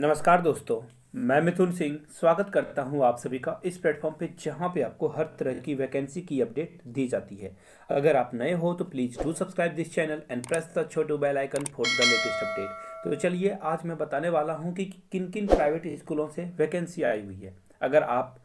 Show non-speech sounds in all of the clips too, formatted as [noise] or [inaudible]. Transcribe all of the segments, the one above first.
नमस्कार दोस्तों, मैं मिथुन सिंह स्वागत करता हूँ आप सभी का इस प्लेटफॉर्म पे जहाँ पे आपको हर तरह की वैकेंसी की अपडेट दी जाती है। अगर आप नए हो तो please do subscribe this channel and press the छोटो bell icon for the latest update तो चलिए, आज मैं बताने वाला हूँ कि किन किन प्राइवेट स्कूलों से वैकेंसी आई हुई है। अगर आप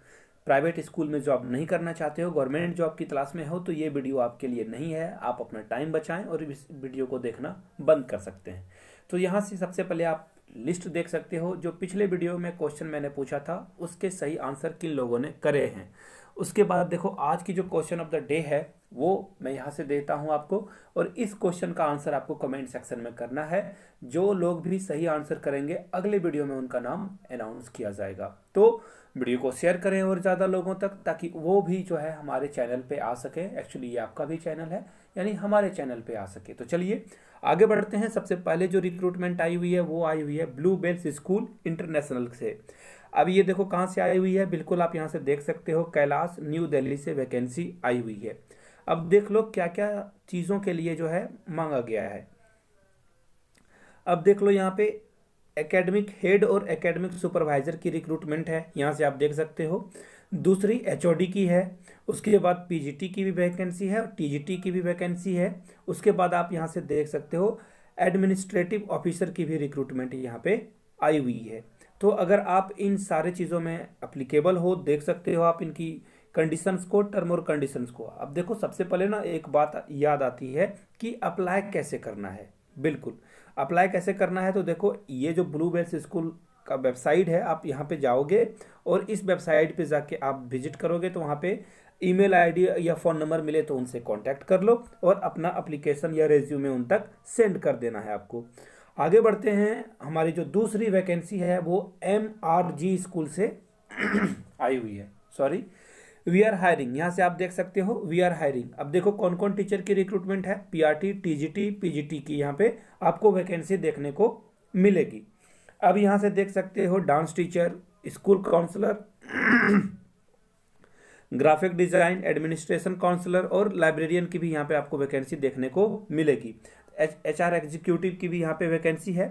प्राइवेट स्कूल में जॉब नहीं करना चाहते हो गवर्नमेंट जॉब की तलाश में हो तो ये वीडियो आपके लिए नहीं है। आप अपना टाइम बचाएँ और इस वीडियो को देखना बंद कर सकते हैं। तो यहाँ से सबसे पहले आप लिस्ट देख सकते हो, जो पिछले वीडियो में क्वेश्चन मैंने पूछा था, उसके सही आंसर किन लोगों ने करे हैं। उसके बाद देखो, आज की जो क्वेश्चन ऑफ़ द डे है, वो मैं यहाँ से देता हूँ आपको और इस क्वेश्चन का आंसर आपको कमेंट सेक्शन में करना है। जो लोग भी सही आंसर करेंगे, अगले वीडियो में उनका नाम अनाउंस किया जाएगा। तो वीडियो को शेयर करें और ज़्यादा लोगों तक, ताकि वो भी जो है हमारे चैनल पे आ सके। एक्चुअली ये आपका भी चैनल है, यानी हमारे चैनल पे आ सके। तो चलिए, आगे बढ़ते हैं। सबसे पहले जो रिक्रूटमेंट आई हुई है, वो आई हुई है ब्लू बेल्स स्कूल इंटरनेशनल से। अब ये देखो कहाँ से आई हुई है? बिल्कुल आप यहाँ से देख सकते हो, कैलाश, न्यू दिल्ली से वैकेंसी आई हुई है। अब देख लो क्या क्या चीज़ों के लिए जो है मांगा गया है। अब देख लो यहाँ पे एकेडमिक हेड और एकेडमिक सुपरवाइजर की रिक्रूटमेंट है, यहाँ से आप देख सकते हो। दूसरी एचओडी की है, उसके बाद पीजीटी की भी वैकेंसी है और टीजीटी की भी वैकेंसी है। उसके बाद आप यहाँ से देख सकते हो एडमिनिस्ट्रेटिव ऑफिसर की भी रिक्रूटमेंट यहाँ पे। आई हुई है। तो अगर आप इन सारे चीज़ों में अप्लीकेबल हो, देख सकते हो आप इनकी कंडीशंस को टर्म और कंडीशंस को। अब देखो, सबसे पहले ना एक बात याद आती है कि अप्लाई कैसे करना है। बिल्कुल अप्लाई कैसे करना है तो देखो, ये जो ब्लू बेल्स स्कूल का वेबसाइट है, आप यहाँ पे जाओगे और इस वेबसाइट पे जाके आप विज़िट करोगे तो वहाँ पे ईमेल आईडी या फ़ोन नंबर मिले तो उनसे कांटेक्ट कर लो और अपना अप्लीकेशन या रेज्यूमे उन तक सेंड कर देना है आपको। आगे बढ़ते हैं। हमारी जो दूसरी वैकेंसी है, वो एम आर जी स्कूल से [clears throat] आई हुई है। सॉरी वी आर हायरिंग यहाँ से आप देख सकते हो वी आर हायरिंग अब देखो कौन कौन टीचर की रिक्रूटमेंट है। पीआरटी टीजीटी पीजीटी की यहाँ पे आपको वैकेंसी देखने को मिलेगी। अब यहाँ से देख सकते हो dance teacher school counsellor graphic design administration counsellor और लाइब्रेरियन की भी यहाँ पे आपको वैकेंसी देखने को मिलेगी। एच आर एग्जीक्यूटिव की भी यहाँ पे वैकेंसी है।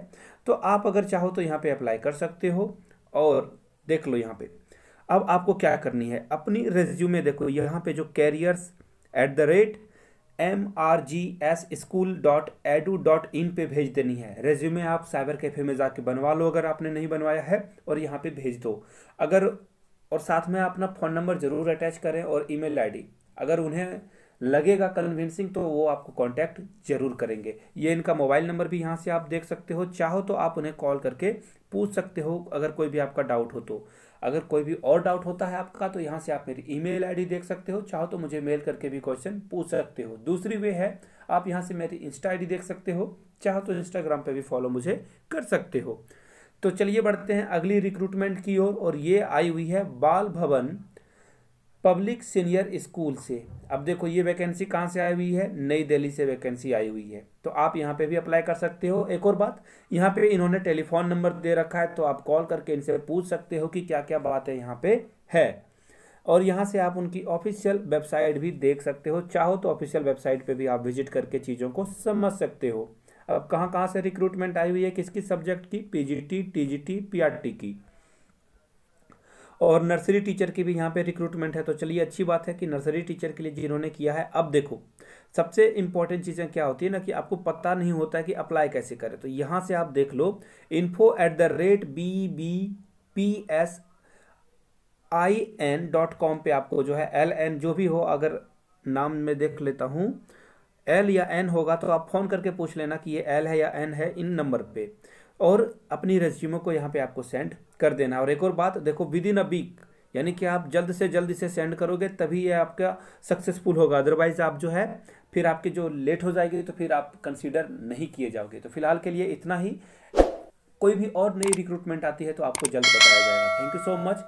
तो आप अगर चाहो तो यहाँ पे अप्लाई कर सकते हो और देख लो यहाँ पे। अब आपको क्या करनी है? अपनी रेज्यूमे देखो। यहाँ पे जो careers at the rate M R G S school dot edu dot in पर भेज देनी है। रेज्यूमे आप साइबर कैफ़े में जाके बनवा लो अगर आपने नहीं बनवाया है और यहाँ पे भेज दो। अगर और साथ में अपना फ़ोन नंबर ज़रूर अटैच करें और ईमेल आईडी अगर उन्हें लगेगा कन्विंसिंग तो वो आपको कांटेक्ट ज़रूर करेंगे। ये इनका मोबाइल नंबर भी यहाँ से आप देख सकते हो। चाहो तो आप उन्हें कॉल करके पूछ सकते हो अगर कोई भी आपका डाउट हो तो। अगर कोई भी और डाउट होता है आपका तो यहाँ से आप मेरी ईमेल आईडी देख सकते हो। चाहो तो मुझे मेल करके भी क्वेश्चन पूछ सकते हो। दूसरी वे है आप यहाँ से मेरी इंस्टा आई देख सकते हो। चाहो तो इंस्टाग्राम पर भी फॉलो मुझे कर सकते हो। तो चलिए बढ़ते हैं अगली रिक्रूटमेंट की ओर और, और ये आई हुई है बाल भवन। पब्लिक सीनियर स्कूल से। अब देखो, ये वैकेंसी कहाँ से आई हुई है? नई दिल्ली से वैकेंसी आई हुई है। तो आप यहाँ पे भी अप्लाई कर सकते हो। एक और बात, यहाँ पे इन्होंने टेलीफोन नंबर दे रखा है तो आप कॉल करके इनसे पूछ सकते हो कि क्या क्या बात है यहाँ पे है। और यहाँ से आप उनकी ऑफिशियल वेबसाइट भी देख सकते हो। चाहो तो ऑफिशियल वेबसाइट पर भी आप विज़िट करके चीज़ों को समझ सकते हो। अब कहाँ कहाँ से रिक्रूटमेंट आई हुई है? किसकी सब्जेक्ट की? पीजीटी, टीजीटी, पीआरटी की। और नर्सरी टीचर की भी यहाँ पे रिक्रूटमेंट है तो चलिए अच्छी बात है कि नर्सरी टीचर के लिए जिन्होंने किया है, अब देखो, सबसे इंपॉर्टेंट चीज़ें क्या होती है ना कि आपको पता नहीं होता है कि अप्लाई कैसे करें तो यहाँ से आप देख लो info at the rate B B P S I N dot com पर आपको जो है एल एन जो भी हो, अगर नाम में देख लेता हूँ एल या एन होगा तो आप फ़ोन करके पूछ लेना कि ये एल है या एन है इन नंबर पे। और अपनी रेज्यूमो को यहाँ पे आपको सेंड कर देना। और एक और बात, देखो विद इन अ वीक यानी कि आप जल्द से जल्द इसे सेंड करोगे, तभी ये आपका सक्सेसफुल होगा। अदरवाइज़ आप जो है, फिर आपकी जो लेट हो जाएगी तो फिर आप कंसीडर नहीं किए जाओगे। तो फ़िलहाल के लिए इतना ही। कोई भी और नई रिक्रूटमेंट आती है तो आपको जल्द बताया जाएगा। Thank you so much